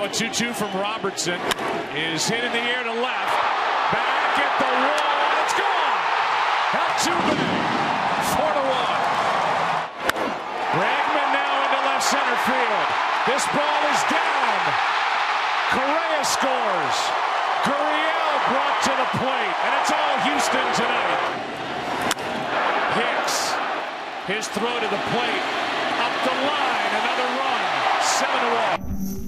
Now a 2-2 from Robertson is hit in the air to left. Back at the wall. It's gone. Altuve. Four to one. Bregman now into left center field. This ball is down. Correa scores. Gurriel brought to the plate, and it's all Houston tonight. Hicks, his throw to the plate, up the line, another run, seven to one.